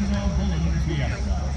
National Balloon Fiesta.